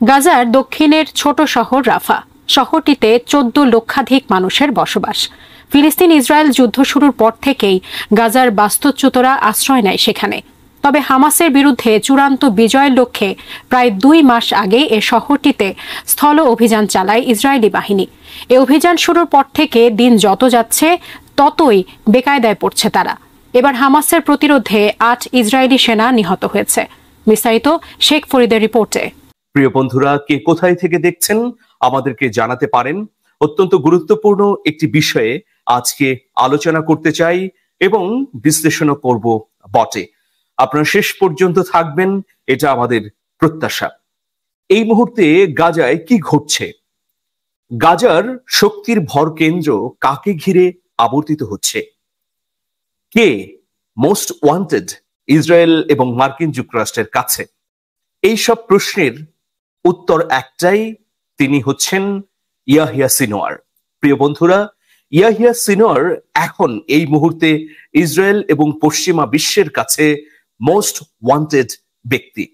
গাজার দক্ষিণের ছোট শহর রাফা। শহরটিতে চোদ্দ লক্ষাধিক মানুষের বসবাস। ফিলিস্তিন ইসরায়েল যুদ্ধ শুরুর পর থেকেই গাজার বাস্তুচ্যুতরা আশ্রয় নেয় সেখানে। তবে হামাসের বিরুদ্ধে চূড়ান্ত বিজয়ের লক্ষ্যে প্রায় দুই মাস আগে এ শহরটিতে স্থল অভিযান চালায় ইসরায়েলি বাহিনী। এ অভিযান শুরুর পর থেকে দিন যত যাচ্ছে, ততই বেকায়দায় পড়ছে তারা। এবার হামাসের প্রতিরোধে আট ইসরায়েলি সেনা নিহত হয়েছে। বিস্তারিত শেখ ফরিদের রিপোর্টে। প্রিয় বন্ধুরা, কে কোথায় থেকে দেখছেন আমাদেরকে জানাতে পারেন। অত্যন্ত গুরুত্বপূর্ণ একটি বিষয়ে আজকে আলোচনা করতে চাই এবং বিশ্লেষণও করব বটে। আপনারা শেষ পর্যন্ত থাকবেন, এটা আমাদের প্রত্যাশা। এই মুহূর্তে গাজায় কি ঘটছে? গাজার শক্তির ভর কেন্দ্র কাকে ঘিরে আবর্তিত হচ্ছে? কে মোস্ট ওয়ান্টেড ইসরায়েল এবং মার্কিন যুক্তরাষ্ট্রের কাছে? এই সব প্রশ্নের উত্তর একটাই, তিনি হচ্ছেন ইয়াহিয়া সিনোয়ার। প্রিয় বন্ধুরা, ইয়াহিয়া সিনোয়ার এখন এই মুহূর্তে ইসরায়েল এবং পশ্চিমা বিশ্বের কাছে মোস্ট ওয়ান্টেড ব্যক্তি।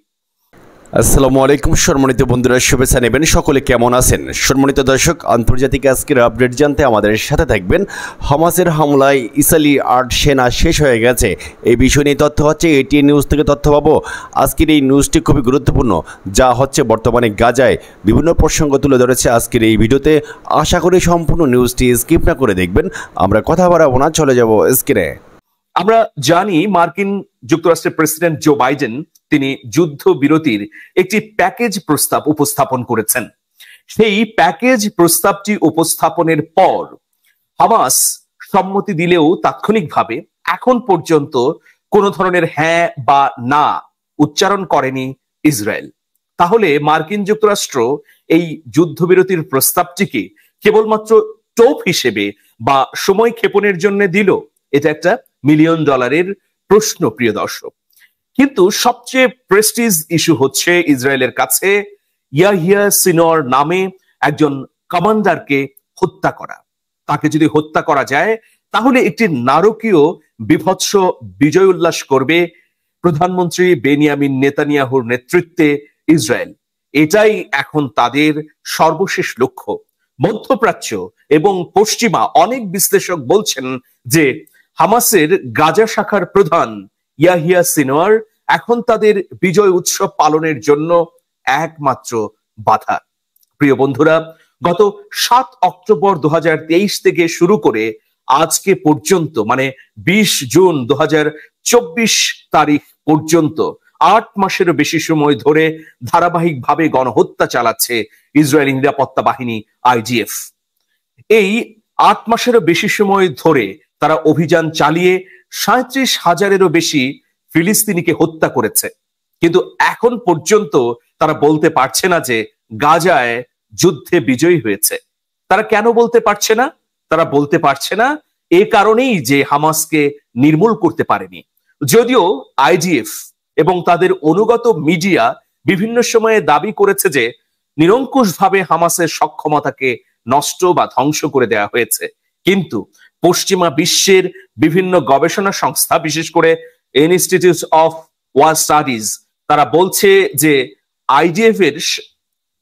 আসসালামু আলাইকুম, সম্মানিত বন্ধুরা, শুভেচ্ছা নেবেন। সকলে কেমন আছেন? সম্মানিত দর্শক, আন্তর্জাতিক আজকের আপডেট জানতে আমাদের সাথে থাকবেন হামাসের হামলায় ইসালি আর্ট সেনা শেষ হয়ে গেছে। এই বিষয় নিয়ে তথ্য হচ্ছে, এটি নিউজ থেকে তথ্য পাবো। আজকের এই নিউজটি খুবই গুরুত্বপূর্ণ, যা হচ্ছে বর্তমানে গাজায় বিভিন্ন প্রসঙ্গ তুলে ধরেছে আজকের এই ভিডিওতে। আশা করি সম্পূর্ণ নিউজটি স্কিপ না করে দেখবেন। আমরা কথা বাড়াবো না, চলে যাব স্ক্রিনে। আমরা জানি মার্কিন যুক্তরাষ্ট্রের প্রেসিডেন্ট জো বাইডেন তিনি যুদ্ধ বিরতির একটি প্যাকেজ প্রস্তাব উপস্থাপন করেছেন। সেই প্যাকেজ প্রস্তাবটি উপস্থাপনের পর হামাস সম্মতি দিলেও তাৎক্ষণিকভাবে এখন পর্যন্ত কোন ধরনের হ্যাঁ বা না উচ্চারণ করেনি ইসরায়েল। তাহলে মার্কিন যুক্তরাষ্ট্র এই যুদ্ধবিরতির প্রস্তাবটিকে কেবলমাত্র টোপ হিসেবে বা সময় ক্ষেপণের জন্য দিল? এটা একটা মিলিয়ন ডলারের প্রশ্ন, প্রিয় দর্শক। কিন্তু সবচেয়ে প্রেস্টিজ ইস্যু হচ্ছে ইসরায়েলের কাছে ইয়াহিয়া সিনর নামে একজন কমান্ডারকে হত্যা করা। তাকে যদি হত্যা করা যায়, তাহলে একটি নারকীয় বিভৎস বিজয় উল্লাস করবে প্রধানমন্ত্রী বেনিয়ামিন নেতানিয়াহুর নেতৃত্বে ইসরায়েল। এটাই এখন তাদের সর্বশেষ লক্ষ্য। মধ্যপ্রাচ্য এবং পশ্চিমা অনেক বিশ্লেষক বলছেন যে হামাসের গাজা শাখার প্রধান ইয়াহিয়া সিনোয়ার এখন তাদের বিজয় উৎসব পালনের জন্য একমাত্র বাধা। প্রিয় বন্ধুরা, গত সাত অক্টোবর দু থেকে শুরু করে আজকে পর্যন্ত মানে বিশ জুন দু তারিখ পর্যন্ত, আট মাসেরও বেশি সময় ধরে ধারাবাহিকভাবে গণহত্যা চালাচ্ছে ইসরায়েলি নিরাপত্তা বাহিনী আইজিএফ এই আট মাসেরও বেশি সময় ধরে তারা অভিযান চালিয়ে সাঁত্রিশ হাজারেরও বেশি ফিলিস্তিনিকে হত্যা করেছে। কিন্তু এখন পর্যন্ত তারা বলতে পারছে না যে গাজায় যুদ্ধে বিজয়ী হয়েছে। তারা কেন বলতে পারছে না? তারা বলতে পারছে না এ কারণেই যে হামাসকে নির্মূল করতে পারেনি। যদিও আইডিএফ এবং তাদের অনুগত মিডিয়া বিভিন্ন সময়ে দাবি করেছে যে নিরঙ্কুশভাবে হামাসের সক্ষমতাকে নষ্ট বা ধ্বংস করে দেওয়া হয়েছে। কিন্তু পশ্চিমা বিশ্বের বিভিন্ন গবেষণা সংস্থা, বিশেষ করে ইনস্টিটিউট অফ ওয়ার স্টাডিজ তারা বলছে যে আইডিএফ এর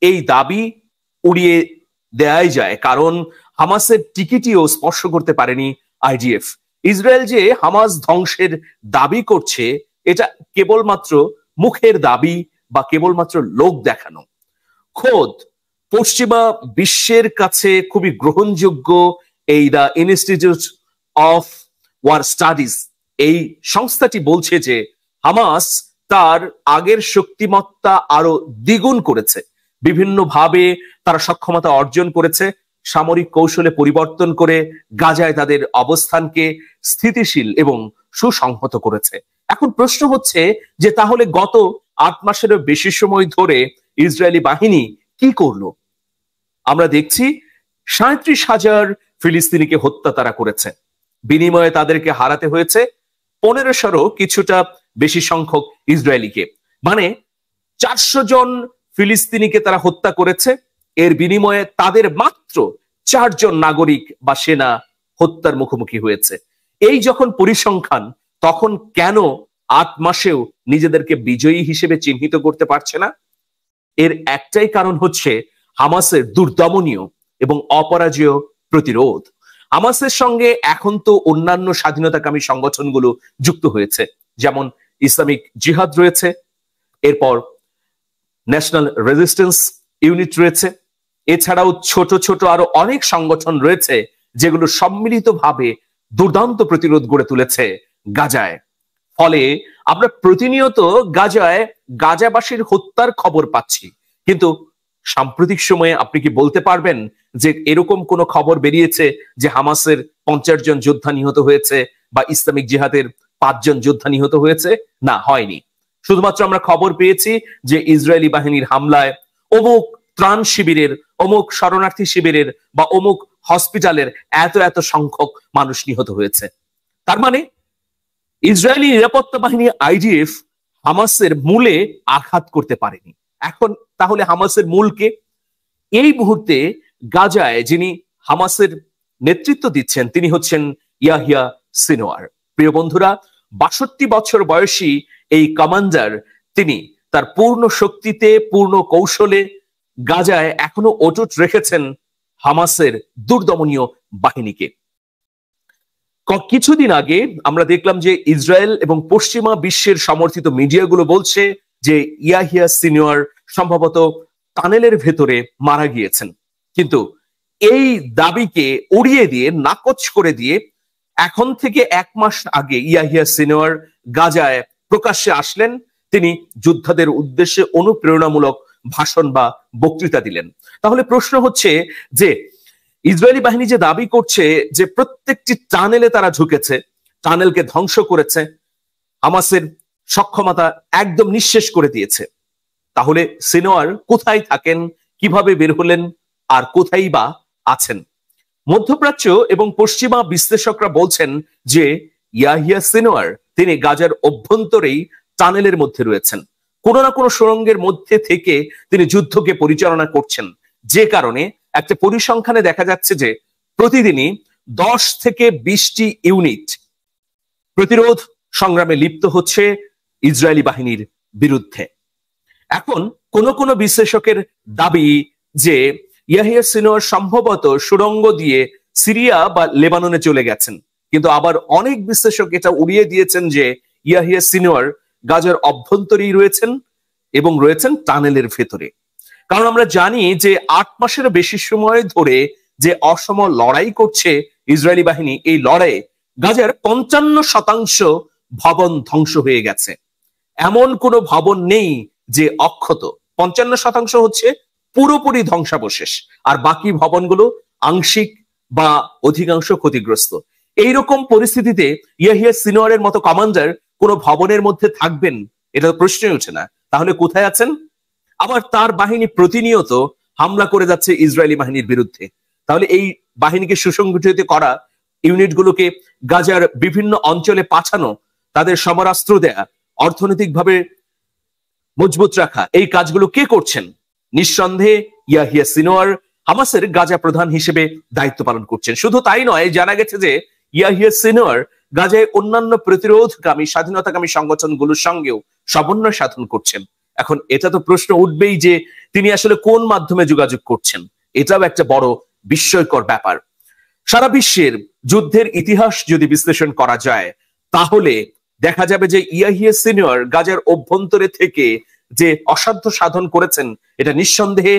এই দাবি উড়িয়ে দেয়াই যায়। কারণ হামাসের টিকিটিও স্পর্শ করতে পারেনি আইডিএফ ইসরায়েল যে হামাস ধ্বংসের দাবি করছে, এটা কেবলমাত্র মুখের দাবি বা কেবলমাত্র লোক দেখানো। খোদ পশ্চিমা বিশ্বের কাছে খুবই গ্রহণযোগ্য এই the institute of war studies এই সংস্থাটি বলছে যে হামাস তার আগের শক্তিমত্তা আরও দ্বিগুণ করেছে। বিভিন্নভাবে তারা সক্ষমতা অর্জন করেছে, সামরিক কৌশলে পরিবর্তন করে গাজায় তাদের অবস্থানকে স্থিতিশীল এবং সুসংহত করেছে। এখন প্রশ্ন হচ্ছে যে তাহলে গত আট মাসেরও বেশি সময় ধরে ইসরায়েলি বাহিনী কি করল? আমরা দেখছি সাঁত্রিশ হাজার ফিলিস্তিনিকে হত্যা তারা করেছে। বিনিময়ে তাদেরকে হারাতে হয়েছে পনেরোশোরও কিছুটা বেশি সংখ্যক ইসরায়েলিকে। মানে চারশো জন ফিলিস্তিনিকে তারা হত্যা করেছে। এর বিনিময়ে তাদের মাত্র চারজন নাগরিক বা সেনা হত্যার মুখোমুখি হয়েছে। এই যখন পরিসংখ্যান, তখন কেন আট মাসেও নিজেদেরকে বিজয়ী হিসেবে চিহ্নিত করতে পারছে না? এর একটাই কারণ হচ্ছে হামাসের দুর্দমনীয় এবং অপরাজয় প্রতিরোধ। হামাসের সঙ্গে এখন তো অন্যান্য স্বাধীনতাকামী সংগঠনগুলো যুক্ত হয়েছে, যেমন ইসলামিক জিহাদ রয়েছে, এরপর ন্যাশনাল রেজিস্ট্যান্স ইউনিট রয়েছে, এছাড়াও ছোট ছোট আরও অনেক সংগঠন রয়েছে, যেগুলো সম্মিলিতভাবে দুর্দান্ত প্রতিরোধ গড়ে তুলেছে গাজায়। ফলে আমরা প্রতিনিয়ত গাজায়, গাজাবাসীর হত্যার খবর পাচ্ছি। কিন্তু সাম্প্রতিক সময়ে আপনি কি বলতে পারবেন যে এরকম কোন খবর বেরিয়েছে যে হামাসের পঞ্চাশ জন যোদ্ধা নিহত হয়েছে বা ইসলামিক জিহাদের পাঁচজন যোদ্ধা নিহত হয়েছে? না, হয়নি। শুধুমাত্র আমরা খবর পেয়েছি যে ইসরায়েলি বাহিনীর হামলায় অমুক ত্রাণ শিবিরের, অমুক শরণার্থী শিবিরের বা অমুক হসপিটালের এত এত সংখ্যক মানুষ নিহত হয়েছে। তার মানে ইসরায়েলি নিরাপত্তা বাহিনী আইডিএফ হামাসের মূলে আঘাত করতে পারেনি। এখন তাহলে হামাসের মূলকে এই মুহূর্তে গাজায় যিনি হামাসের নেতৃত্ব দিচ্ছেন, তিনি হচ্ছেন ইয়াহিয়া সিনোয়ার। প্রিয় বন্ধুরা, বাষট্টি বছর বয়সী এই কমান্ডার, তিনি তার পূর্ণ শক্তিতে, পূর্ণ কৌশলে গাজায় এখনও অটুট রেখেছেন হামাসের দুর্দমনীয় বাহিনীকে। কিছুদিন আগে আমরা দেখলাম যে ইসরায়েল এবং পশ্চিমা বিশ্বের সমর্থিত মিডিয়াগুলো বলছে যে ইয়াহিয়া সিনিয়র সম্ভবত টানেলের ভেতরে মারা গিয়েছেন। কিন্তু এই দাবিকে উড়িয়ে দিয়ে, নাকচ করে দিয়ে এখন থেকে এক মাস আগে ইয়াহিয়া সিনিয়র গাজায় প্রকাশ্যে আসলেন। তিনি যোদ্ধাদের উদ্দেশ্যে অনুপ্রেরণামূলক ভাষণ বা বক্তৃতা দিলেন। তাহলে প্রশ্ন হচ্ছে যে, ইসরায়েলি বাহিনী যে দাবি করছে যে প্রত্যেকটি টানেলে তারা ঢুকেছে টানেলকে ধ্বংস করেছে, হামাসের সক্ষমতা একদম নিঃশেষ করে দিয়েছে। তাহলে সিনোয়ার কোথায় থাকেন? কীভাবে বের হলেন? আর কোথায় বা আছেন? মধ্যপ্রাচ্য এবং পশ্চিমা বিশ্লেষকরা বলছেন যে ইয়াহিয়া সিনোয়ার তিনি গাজার অভ্যন্তরেই টানেলের মধ্যে রয়েছেন। কোন না কোনো সুরঙ্গের মধ্যে থেকে তিনি যুদ্ধকে পরিচালনা করছেন। যে কারণে একটা পরিসংখ্যানে দেখা যাচ্ছে যে প্রতিদিনই দশ থেকে বিশটি ইউনিট প্রতিরোধ সংগ্রামে লিপ্ত হচ্ছে ইসরায়েলি বাহিনীর বিরুদ্ধে। এখন কোন কোন বিশ্লেষকের দাবি যে ইয়াহিয়া সিনোয়ার সম্ভবত সুরঙ্গ দিয়ে সিরিয়া বা লেবাননে চলে গেছেন, কিন্তু আবার অনেক বিশ্লেষক এটা উড়িয়ে দিয়েছেন যে ইয়াহিয়া সিনোয়ার গাজার অভ্যন্তরেই রয়েছেন এবং রয়েছেন টানেলের ভেতরে। কারণ আমরা জানি যে আট মাসের বেশি সময় ধরে যে অসম লড়াই করছে ইসরায়েলি বাহিনী, এই লড়াইয়ে গাজার পঞ্চান্ন শতাংশ ভবন ধ্বংস হয়ে গেছে। এমন কোনো ভবন নেই যে অক্ষত। পঞ্চান্ন শতাংশ হচ্ছে পুরোপুরি ধ্বংসাবশেষ, আর বাকি ভবনগুলো আংশিক বা অধিকাংশ ক্ষতিগ্রস্ত। এইরকম পরিস্থিতিতে ইয়াহিয়া সিনোয়ারের মতো কমান্ডার কোন ভবনের মধ্যে থাকবেন, এটা প্রশ্নই ওঠে না। তাহলে কোথায় আছেন? আবার তার বাহিনী প্রতিনিয়ত হামলা করে যাচ্ছে ইসরায়েলি বাহিনীর বিরুদ্ধে। তাহলে এই বাহিনীকে সুসংগঠিত করা, ইউনিটগুলোকে গাজার বিভিন্ন অঞ্চলে পাঠানো, তাদের সমরাস্ত্র দেয়া অর্থনৈতিকভাবে মজবুত রাখা। এই কাজগুলো কে করছেন? নিঃসন্দেহে ইয়াহিয়া সিনোয়ার হামাসের গাজা প্রধান হিসেবে দায়িত্ব পালন করছেন। শুধু তাই নয়, জানা গেছে যে ইয়াহিয়া সিনোয়ার গাজায় অন্যান্য প্রতিরোধকামী, স্বাধীনতাকামী সংগঠনগুলোর সঙ্গেও সমন্বয় সাধন করছেন। এখন এটা তো প্রশ্ন উঠবেই যে তিনি আসলে কোন মাধ্যমে যোগাযোগ করছেন। এটাও একটা বড় বিস্ময়কর ব্যাপার। সারা বিশ্বের যুদ্ধের ইতিহাস যদি বিশ্লেষণ করা যায়, তাহলে দেখা যাবে যে ইয়াহিয়া সিনিয়র গাজার অভ্যন্তরে থেকে যে অসাধ্য সাধন করেছেন, এটা নিঃসন্দেহে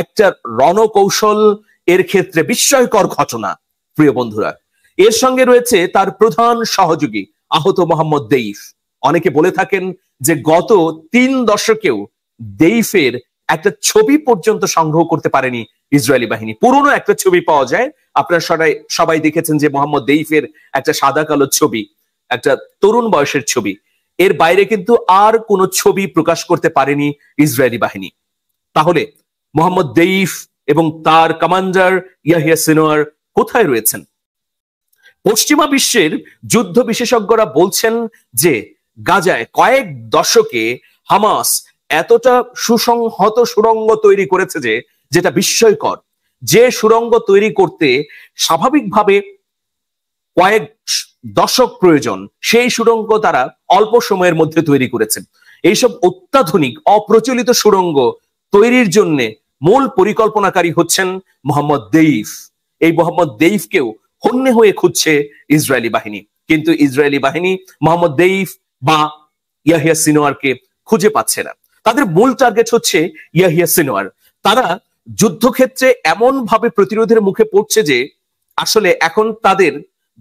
একটা রণকৌশল এর ক্ষেত্রে বিস্ময়কর ঘটনা, প্রিয় বন্ধুরা। এর সঙ্গে রয়েছে তার প্রধান সহযোগী, আহত মোহাম্মদ দেইফ। অনেকে বলে থাকেন যে গত তিন দশকেও দেইফের একটা ছবি পর্যন্ত সংগ্রহ করতে পারেনি ইসরায়েলি বাহিনী। পুরনো একটা ছবি পাওয়া যায়। আপনারা সবাই সবাই দেখেছেন যে মোহাম্মদ দেইফের একটা সাদা কালো ছবি। একটা তরুণ বয়সের ছবি। এর বাইরে কিন্তু আর কোনো ছবি প্রকাশ করতে পারেনি ইসরায়েলি বাহিনী। তাহলে মোহাম্মদ দেইফ এবং তার কমান্ডার ইয়াহিয়া সিনোয়ার কোথায় রয়েছেন? পশ্চিমা বিশ্বের যুদ্ধ বিশেষজ্ঞরা বলছেন যে গাজায় কয়েক দশকে হামাস এতটা সুসংহত সুরঙ্গ তৈরি করেছে যে যেটা বিস্ময়কর। যে সুরঙ্গ তৈরি করতে স্বাভাবিকভাবে কয়েক দশক প্রয়োজন, সেই সুরঙ্গ তারা অল্প সময়ের মধ্যে তৈরি করেছেন এইসব অত্যাধুনিক, অপ্রচলিত সুরঙ্গ তৈরির জন্য মূল পরিকল্পনাকারী হচ্ছেন মোহাম্মদ দেইফ। এই মোহাম্মদ দেইফকেও হন্যে হয়ে খুঁজছে ইসরায়েলি বাহিনী। কিন্তু ইসরায়েলি বাহিনী মোহাম্মদ দেইফ বা ইয়াহিয়া সিনোয়ারকে খুঁজে পাচ্ছে না। তাদের মূল টার্গেট হচ্ছে ইয়াহিয়া সিনোয়ার। তারা যুদ্ধক্ষেত্রে এমন ভাবে প্রতিরোধের মুখে পড়ছে যে, আসলে এখন তাদের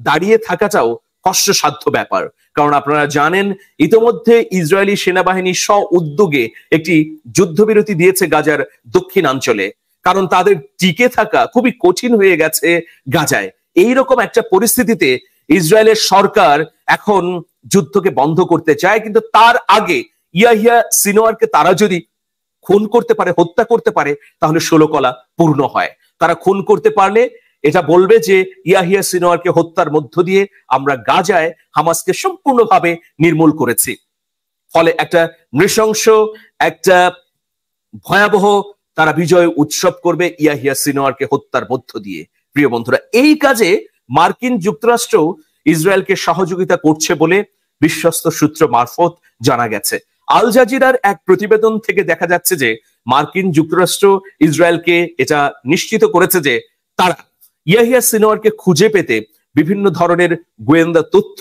দাঁড়িয়ে থাকাটাও কষ্টসাধ্য ব্যাপার। কারণ আপনারা জানেন, ইতোমধ্যে ইসরায়েলি সেনাবাহিনী স্ব উদ্যোগে একটি যুদ্ধবিরতি দিয়েছে গাজার দক্ষিণাঞ্চলে। কারণ তাদের টিকে থাকা খুবই কঠিন হয়ে গেছে গাজায়। এই রকম একটা পরিস্থিতিতে ইসরায়েলের সরকার এখন যুদ্ধকে বন্ধ করতে চায়, কিন্তু তার আগে ইয়াহিয়া সিনোয়ারকে তারা যদি খুন করতে পারে, হত্যা করতে পারে, তাহলে ষোলো কলা পূর্ণ হয়। তারা খুন করতে পারলে এটা বলবে যে ইয়াহিয়া সিনোয়ারকে হত্যার মধ্য দিয়ে আমরা গাজায় হামাসকে সম্পূর্ণভাবে নির্মূল করেছি। ফলে একটা নৃশংস, একটা ভয়াবহ তারা বিজয় উৎসব করবে ইয়াহিয়া সিনোয়ারকে হত্যার মধ্য দিয়ে। প্রিয় বন্ধুরা, এই কাজে মার্কিন যুক্তরাষ্ট্র ইসরায়েলকে সহযোগিতা করছে বলে বিশ্বস্ত সূত্র মারফত জানা গেছে। আল জাজিরার এক প্রতিবেদন থেকে দেখা যাচ্ছে যে মার্কিন যুক্তরাষ্ট্র ইসরায়েলকে এটা নিশ্চিত করেছে যে তারা ইয়াহিয়া সিনোয়ারকে খুঁজে পেতে বিভিন্ন ধরনের গোয়েন্দা তথ্য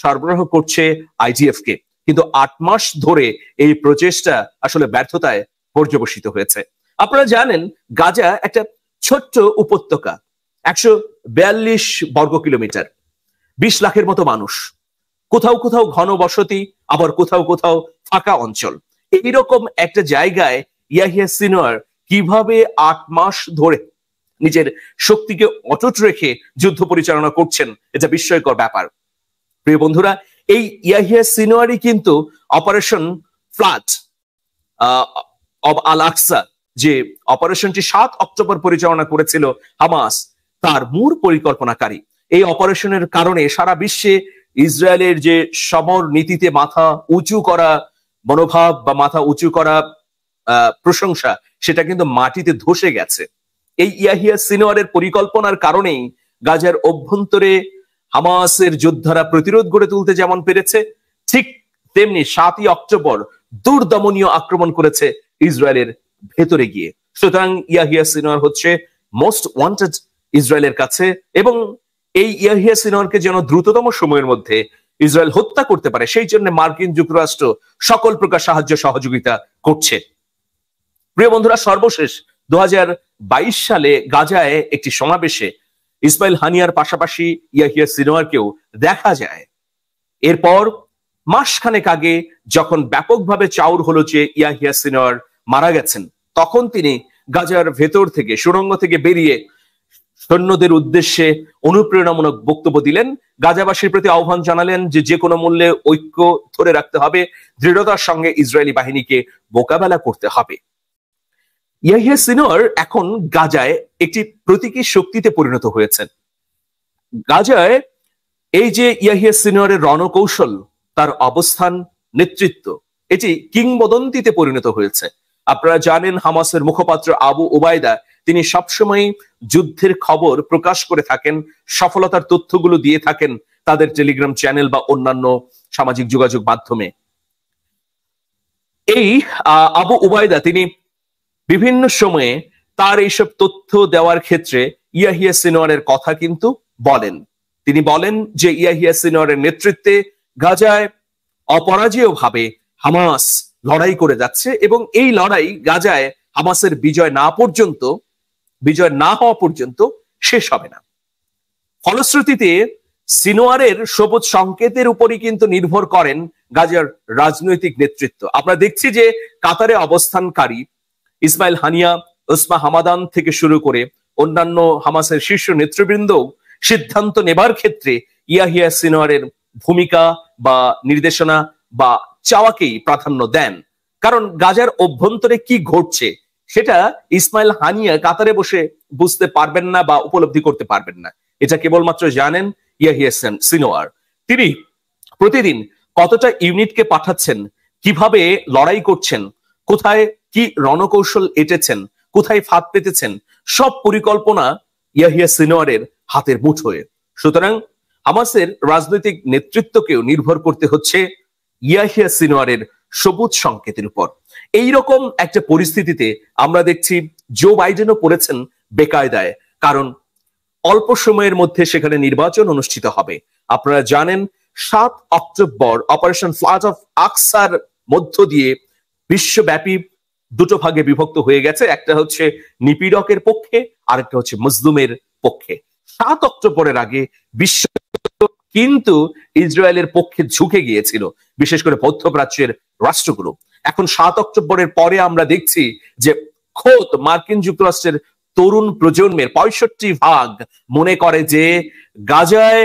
সরবরাহ করছে আইজিএফ কে কিন্তু আট মাস ধরে এই প্রচেষ্টা আসলে ব্যর্থতায় পর্যবসিত হয়েছে। আপনারা জানেন, গাজা একটা ছোট্ট উপত্যকা, একশো বিয়াল্লিশ বর্গ কিলোমিটার, বিশ লাখের মতো মানুষ। কোথাও কোথাও ঘন বসতি, আবার কোথাও কোথাও ফাঁকা অঞ্চল। এইরকম একটা জায়গায় ইয়াহিয়া সিনোয়ার কীভাবে আট মাস ধরে নিজের শক্তিকে অটুট রেখে যুদ্ধ পরিচালনা করছেন, এটা বিস্ময়কর ব্যাপার। প্রিয় বন্ধুরা, এই ইয়াহিয়া সিনোয়ারই কিন্তু operation flood of Al Aqsa, যে অপারেশনটি সাত অক্টোবর পরিচালনা করেছিল হামাস, তার মূল পরিকল্পনাকারী। এই অপারেশনের কারণে সারা বিশ্বে ইসরায়েলের যে সমর নীতিতে মাথা উঁচু করা মনোভাব বা মাথা উঁচু করা প্রশংসা, সেটা কিন্তু মাটিতে ধসে গেছে। এই ইয়াহিয়া সিনোয়ারের পরিকল্পনার কারণেই গাজার অভ্যন্তরে হামাসের যোদ্ধারা প্রতিরোধ গড়ে তুলতে যেমন পেরেছে, ঠিক তেমনি সাতই অক্টোবর দুর্দমনীয় আক্রমণ করেছে ইসরায়েলের ভেতরে গিয়ে। সুতরাং ইয়াহিয়া সিনোয়ার হচ্ছে মোস্ট ওয়ান্টেড ইসরায়েলের কাছে এবং এই ইয়াহিয়া সিনোয়ারকে যেন দ্রুততম সময়ের মধ্যে ইসরায়েল হত্যা করতে পারে, সেই জন্য মার্কিন যুক্তরাষ্ট্র সকল প্রকার সাহায্য সহযোগিতা করছে। প্রিয় বন্ধুরা, সর্বশেষ দু হাজার বাইশ সালে গাজায় একটি সমাবেশে ইসমাইল হানিয়ার পাশাপাশি ইয়াহিয়া সিনোয়ারকেও দেখা যায়। এরপর মাসখানেক আগে যখন ব্যাপকভাবে চাউর হলো যে ইয়াহিয়া সিনোয়ার মারা গেছেন, তখন তিনি গাজার ভেতর থেকে, সুরঙ্গ থেকে বেরিয়ে সৈন্যদের উদ্দেশ্যে অনুপ্রেরণামূলক বক্তব্য দিলেন। গাজাবাসীর প্রতি আহ্বান জানালেন যে যে কোনো মূল্যে ঐক্য ধরে রাখতে হবে, দৃঢ়তার সঙ্গে ইসরায়েলি বাহিনীকে মোকাবেলা করতে হবে। ইয়াহিয়া সিনোয়ার এখন গাজায় একটি প্রতীকী শক্তিতে পরিণত হয়েছেন। গাজায় এই যে ইয়াহিয়া সিনোয়ারের রণকৌশল, তার অবস্থান, নেতৃত্ব, এটি কিংবদন্তিতে পরিণত হয়েছে। আপনারা জানেন হামাসের মুখপাত্র আবু ওবায়দা তিনি সবসময় যুদ্ধের খবর প্রকাশ করে থাকেন, সফলতার তথ্যগুলো দিয়ে থাকেন তাদের টেলিগ্রাম চ্যানেল বা অন্যান্য সামাজিক যোগাযোগ মাধ্যমে। এই আবু উবায়দা, তিনি বিভিন্ন সময়ে তার এইসব তথ্য দেওয়ার ক্ষেত্রে ইয়াহিয়া সিনোয়ারের কথা কিন্তু বলেন। তিনি বলেন যে ইয়াহিয়া সিনোয়ারের নেতৃত্বে গাজায় অপরাজেয় ভাবে হামাস লড়াই করে যাচ্ছে এবং এই লড়াই গাজায় হামাসের বিজয় না পর্যন্ত, বিজয় না হওয়া পর্যন্ত শেষ হবে না। ফলশ্রুতিতে সিনোয়ারের সবুজ সংকেতের উপরই কিন্তু নির্ভর করেন গাজার রাজনৈতিক নেতৃত্ব। আমরা দেখছি যে কাতারে অবস্থানকারী ইসমাইল হানিয়া ওসমা হামাদান থেকে শুরু করে অন্যান্য হামাসের শীর্ষ নেতৃবৃন্দ সিদ্ধান্ত নেবার ক্ষেত্রে ইয়াহিয়া সিনোয়ারের ভূমিকা বা নির্দেশনা বা চাওয়াকেই প্রাধান্য দেন। কারণ গাজার অভ্যন্তরে কি ঘটছে সেটা ইসমাইল হানিয়া কাতারে বসে বুঝতে পারবেন না বা উপলব্ধি করতে পারবেন না। এটা কেবলমাত্র জানেন ইয়াহিয়া সিনোয়ার তিনি প্রতিদিন কতটা ইউনিটকে পাঠাচ্ছেন, কীভাবে লড়াই করছেন কোথায় কি রণকৌশল এটেছেন, কোথায় ফাঁদ পেতেছেন, সব পরিকল্পনা ইয়াহিয়া সিনোয়ারের হাতের মুঠোয় সুতরাং হামাসের রাজনৈতিক নেতৃত্বকেও নির্ভর করতে হচ্ছে ইয়াহিয়া সিনোয়ারের সবুজ সংকেতের উপর। এই রকম একটা পরিস্থিতিতে আমরা দেখছি জো বাইডেনও পড়েছেন বেকায়দায়, কারণ অল্প সময়ের মধ্যে সেখানে নির্বাচন অনুষ্ঠিত হবে। আপনারা জানেন, সাত অক্টোবর অপারেশন ফ্লাড অফ আকসার মধ্য দিয়ে বিশ্বব্যাপী দুটো ভাগে বিভক্ত হয়ে গেছে। একটা হচ্ছে নিপীড়কের পক্ষে, আরেকটা হচ্ছে মজলুমের পক্ষে। সাত অক্টোবরের আগে বিশ্ব কিন্তু ইসরায়েলের পক্ষে ঝুঁকে গিয়েছিল, বিশেষ করে মধ্যপ্রাচ্যের রাষ্ট্রগুলো। এখন সাত অক্টোবরের পরে আমরা দেখছি যে খোদ মার্কিন যুক্তরাষ্ট্রের তরুণ প্রজন্মের পঁয়ষট্টি ভাগ মনে করে যে গাজায়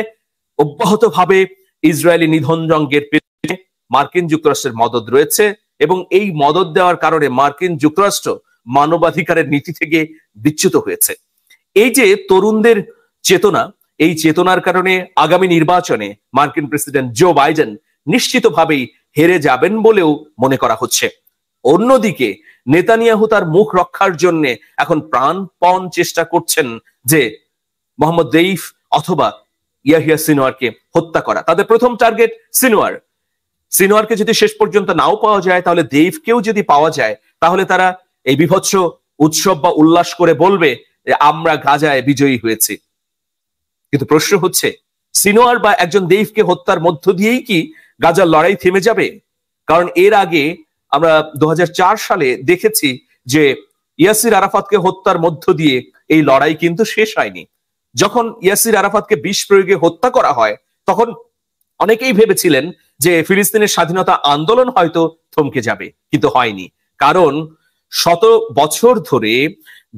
অব্যাহতভাবে ইসরায়েলি নিধন জঙ্গের পেছনে মার্কিন যুক্তরাষ্ট্রের মদত রয়েছে। এবং এই মদত দেওয়ার কারণে মার্কিন যুক্তরাষ্ট্র মানবাধিকারের নীতি থেকে বিচ্যুত হয়েছে। এই যে তরুণদের চেতনা, এই চেতনার কারণে আগামী নির্বাচনে মার্কিন প্রেসিডেন্ট জো বাইডেন নিশ্চিতভাবেই হেরে যাবেন বলেও মনে করা হচ্ছে। অন্যদিকে, নেতানিয়াহু তার মুখ রক্ষার জন্য এখন প্রাণপণ চেষ্টা করছেন যে মোহাম্মদ দেইফ অথবা ইয়াহিয়া সিনোয়ারকে হত্যা করা। তাদের প্রথম টার্গেট সিনোয়ার সিনোয়ারকে যদি শেষ পর্যন্ত নাও পাওয়া যায়, তাহলে দেইফকেও যদি পাওয়া যায়, তাহলে তারা এই বিভৎস উৎসব বা উল্লাস করে বলবে আমরা গাজায় বিজয়ী হয়েছি। কিন্তু প্রশ্ন হচ্ছে সিনোয়ার বা একজন দেইফকে হত্যার মধ্য দিয়েই কি গাজার লড়াই থেমে যাবে? কারণ এর আগে আমরা দু হাজার চার সালে দেখেছি যে ইয়াসির আরাফাতকে হত্যার মধ্য দিয়ে এই লড়াই কিন্তু শেষ হয়নি। যখন ইয়াসির আরাফাতকে বিষ প্রয়োগে হত্যা করা হয়, তখন অনেকেই ভেবেছিলেন যে ফিলিস্তিনের স্বাধীনতা আন্দোলন হয়তো থমকে যাবে, কিন্তু হয়নি। কারণ শত বছর ধরে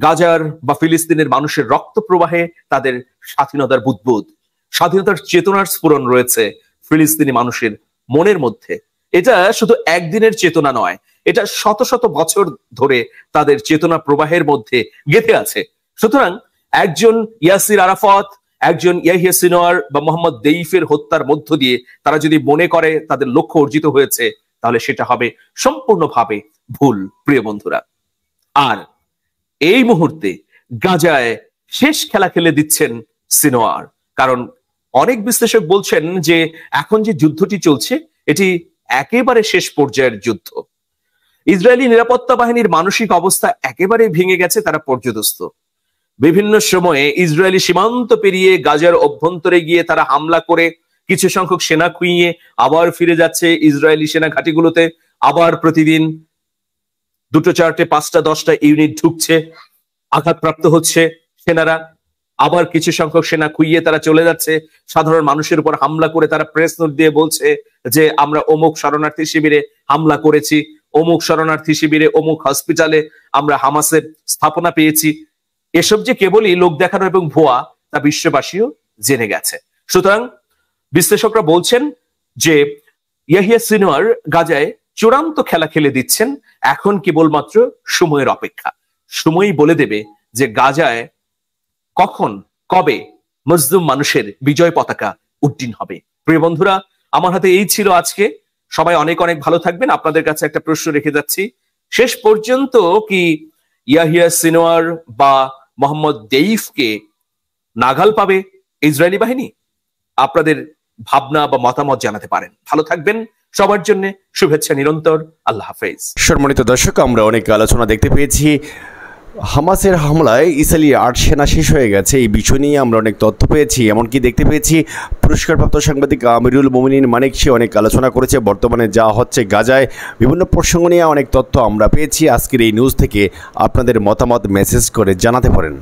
গাজার বা ফিলিস্তিনের মানুষের রক্ত প্রবাহে তাদের স্বাধীনতার বুদবুদ, স্বাধীনতার চেতনার স্ফুরণ রয়েছে ফিলিস্তিনি মানুষের মনের মধ্যে। এটা শুধু একদিনের চেতনা নয়, এটা শত শত বছর ধরে তাদের চেতনা প্রবাহের মধ্যে গেঁথে আছে। সুতরাং একজন ইয়াসির আরাফাত একজন ইয়াহিয়া সিনোয়ার বা মোহাম্মদ দেইফের হত্যার মধ্য দিয়ে তারা যদি মনে করে তাদের লক্ষ্য অর্জিত হয়েছে, তাহলে সেটা হবে সম্পূর্ণভাবে ভুল, প্রিয় বন্ধুরা। আর এই মুহূর্তে গাজায় শেষ খেলা খেলে দিচ্ছেন সিনোয়ার। কারণ অনেক বিশ্লেষক বলছেন যে এখন যে যুদ্ধটি চলছে, এটি একেবারে শেষ পর্যায়ের যুদ্ধ। ইসরায়েলি নিরাপত্তা বাহিনীর মানসিক অবস্থা একেবারে ভেঙে গেছে, তারা পর্যদস্ত। বিভিন্ন সময়ে ইসরায়েলি সীমান্ত পেরিয়ে গাজার অভ্যন্তরে গিয়ে তারা হামলা করে কিছু সংখ্যক সেনা খুঁইয়ে আবার ফিরে যাচ্ছে ইসরায়েলি সেনা ঘাঁটিগুলোতে। আবার প্রতিদিন দুটো চারটে, পাঁচটা, দশটা ইউনিট ঢুকছে, আঘাতপ্রাপ্ত হচ্ছে সেনারা। আবার কিছু সংখ্যক সেনা খুইয়ে তারা চলে যাচ্ছে। সাধারণ মানুষের উপর হামলা করে তারা প্রেস নোট দিয়ে বলছে যে, আমরা অমুক শরণার্থী শিবিরে হামলা করেছি, অমুক শরণার্থী শিবিরে, অমুক হসপিটালে আমরা হামাসের স্থাপনা পেয়েছি। এসব যে কেবলই লোক দেখানো এবং ভুয়া, তা বিশ্ববাসীও জেনে গেছে। সুতরাং বিশ্লেষকরা বলছেন যে ইয়াহিয়া সিনোয়ার গাজায় চূড়ান্ত খেলা খেলে দিচ্ছেন এখন কেবলমাত্র সময়ের অপেক্ষা। সময়ই বলে দেবে যে গাজায় কখন, কবে মজলুম মানুষের বিজয় পতাকা উড্ডীন হবে। প্রিয় বন্ধুরা, আমার হাতে এই ছিল আজকে। সবাই অনেক অনেক ভালো থাকবেন। আপনাদের কাছে একটা প্রশ্ন রেখে যাচ্ছি। শেষ পর্যন্ত কি ইয়াহিয়া সিনোয়ার বা মোহাম্মদ দেইফকে নাগাল পাবে ইসরায়েলি বাহিনী? আপনাদের ভাবনা বা মতামত জানাতে পারেন। ভালো থাকবেন। সবার জন্য শুভেচ্ছা নিরন্তর। আল্লাহ হাফেজ। সম্মানিত দর্শক, আমরা অনেক আলোচনা দেখতে পেয়েছি। হামাসের হামলায় ইসরায়েলি আট সেনা শেষ হয়ে গেছে। এই বিষয় নিয়ে আমরা অনেক তথ্য পেয়েছি। এমনকি দেখতে পেয়েছি, পুরস্কারপ্রাপ্ত সাংবাদিক আমিরুল মোমিনিন মানিক সে অনেক আলোচনা করেছে। বর্তমানে যা হচ্ছে গাজায়, বিভিন্ন প্রসঙ্গ নিয়ে অনেক তথ্য আমরা পেয়েছি। আজকের এই নিউজ থেকে আপনাদের মতামত মেসেজ করে জানাতে পারেন।